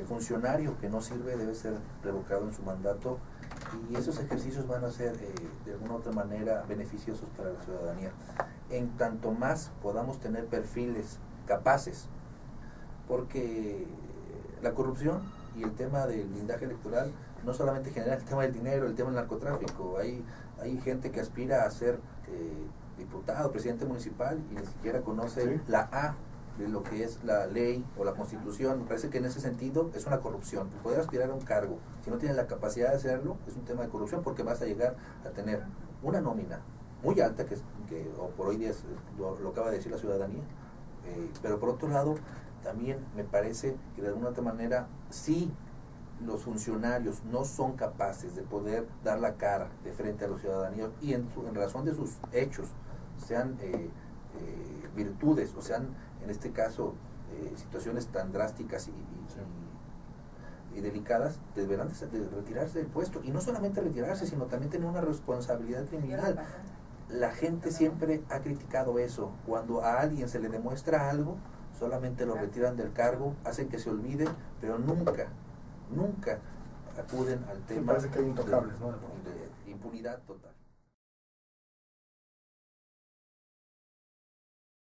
el funcionario que no sirve debe ser revocado en su mandato y esos ejercicios van a ser eh, de alguna u otra manera beneficiosos para la ciudadanía. En tanto más podamos tener perfiles capaces, porque la corrupción y el tema del blindaje electoral no solamente genera el tema del dinero, el tema del narcotráfico, hay, hay gente que aspira a ser eh, diputado, presidente municipal y ni siquiera conoce la A lo que es la ley o la constitución. Me parece que en ese sentido es una corrupción. Poder aspirar a un cargo, si no tienes la capacidad de hacerlo, es un tema de corrupción porque vas a llegar a tener una nómina muy alta, que, que o por hoy día lo, acaba de decir la ciudadanía, eh, pero por otro lado, también me parece que de alguna otra manera, si los funcionarios no son capaces de poder dar la cara de frente a los ciudadanos y en, en razón de sus hechos, sean eh, eh, virtudes o sean en este caso, eh, situaciones tan drásticas y, y, delicadas, deberán de, retirarse del puesto. Y no solamente retirarse, sino también tener una responsabilidad criminal. La gente siempre ha criticado eso. Cuando a alguien se le demuestra algo, solamente lo retiran del cargo, hacen que se olvide, pero nunca, nunca acuden al tema de, de impunidad total.